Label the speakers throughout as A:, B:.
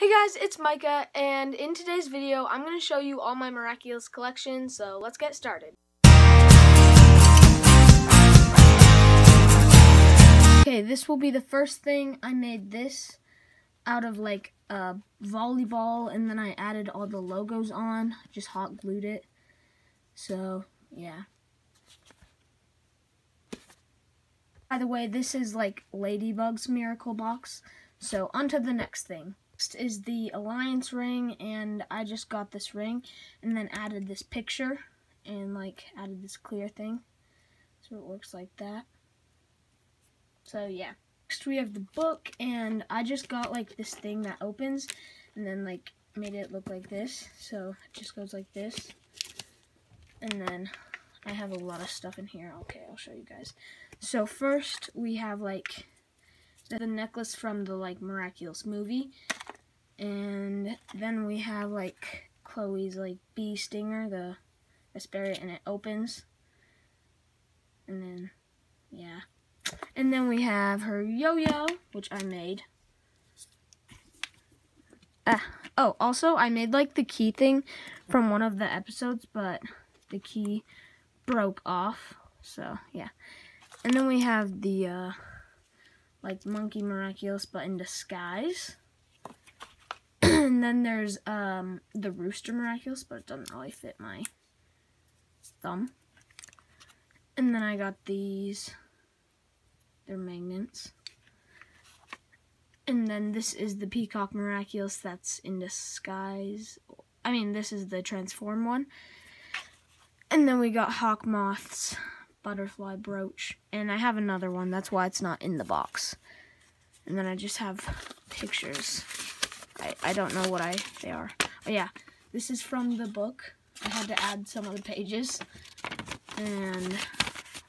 A: Hey guys, it's Micah, and in today's video, I'm going to show you all my Miraculous collection, so let's get started. Okay, this will be the first thing. I made this out of like a volleyball, and then I added all the logos on, just hot glued it. So, yeah. By the way, this is like Ladybug's Miracle Box. So, on to the next thing. Next is the Alliance ring, and I just got this ring, and then added this picture, and like added this clear thing. So it looks like that. So yeah. Next we have the book, and I just got like this thing that opens, and then like made it look like this. So it just goes like this. And then I have a lot of stuff in here. Okay, I'll show you guys. So first we have like the necklace from the like miraculous movie and then we have like Chloe's like bee stinger the Asperia and it opens. And then yeah. And then we have her yo-yo which I made. Ah oh also I made like the key thing from one of the episodes but the key broke off. So yeah. And then we have the uh like Monkey Miraculous but in disguise. and then there's um, the Rooster Miraculous, but it doesn't really fit my thumb. And then I got these. They're magnets. And then this is the Peacock Miraculous that's in disguise. I mean, this is the transform one. And then we got Hawk Moths butterfly brooch. And I have another one. That's why it's not in the box. And then I just have pictures. I, I don't know what I they are. Oh yeah, this is from the book. I had to add some of the pages. And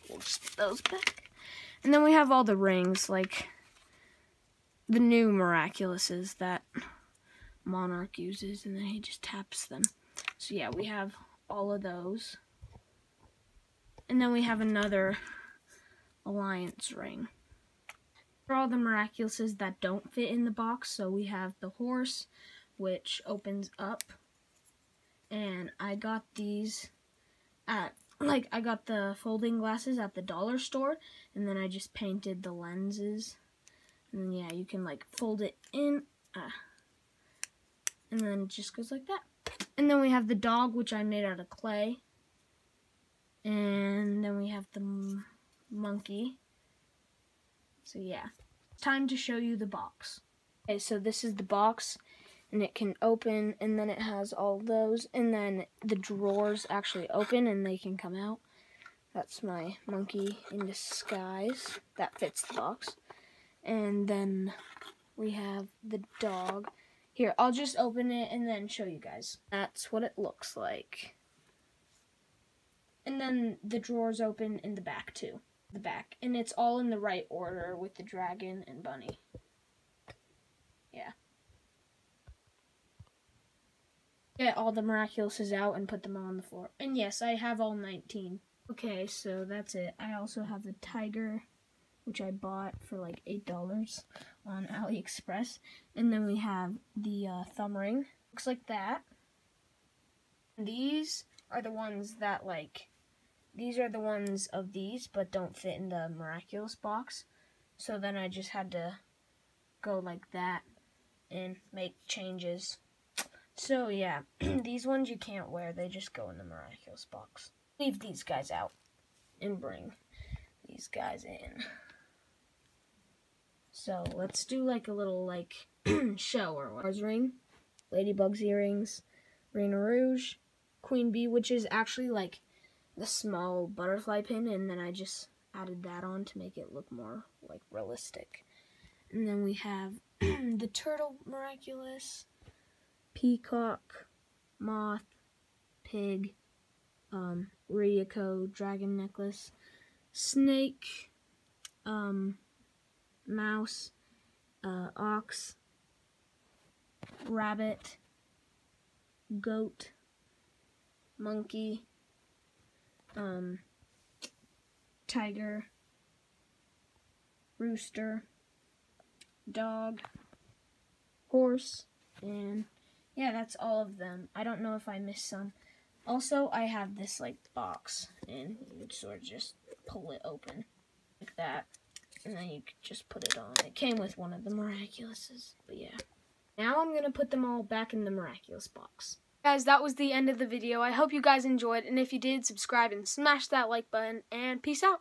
A: we'll just put those back. And then we have all the rings, like the new Miraculouses that Monarch uses, and then he just taps them. So yeah, we have all of those. And then we have another alliance ring. For all the miraculouses that don't fit in the box, so we have the horse, which opens up. And I got these at, like, I got the folding glasses at the dollar store, and then I just painted the lenses. And yeah, you can, like, fold it in, ah, and then it just goes like that. And then we have the dog, which I made out of clay. And then we have the monkey. So yeah, time to show you the box. Okay, so this is the box and it can open and then it has all those and then the drawers actually open and they can come out. That's my monkey in disguise. That fits the box. And then we have the dog. Here, I'll just open it and then show you guys. That's what it looks like. And then the drawers open in the back too. The back. And it's all in the right order with the dragon and bunny. Yeah. Get all the miraculouses out and put them on the floor. And yes, I have all 19. Okay, so that's it. I also have the tiger, which I bought for like $8 on AliExpress. And then we have the uh, thumb ring. Looks like that. These are the ones that like these are the ones of these, but don't fit in the miraculous box. So then I just had to go like that and make changes. So yeah, these ones you can't wear, they just go in the miraculous box. Leave these guys out and bring these guys in. So let's do like a little like show or what. ring, Ladybug's earrings, Rena Rouge, Queen Bee, which is actually like the small butterfly pin and then I just added that on to make it look more like realistic. And then we have the turtle miraculous, peacock, moth, pig, um, Ryuko dragon necklace, snake, um, mouse, uh, ox, rabbit, goat, monkey, um, tiger, rooster, dog, horse, And yeah, that's all of them. I don't know if I missed some. Also, I have this like box, and you would sort of just pull it open like that, and then you could just put it on. It came with one of the miraculouses, but yeah. Now I'm gonna put them all back in the miraculous box. Guys, that was the end of the video. I hope you guys enjoyed, and if you did, subscribe and smash that like button, and peace out.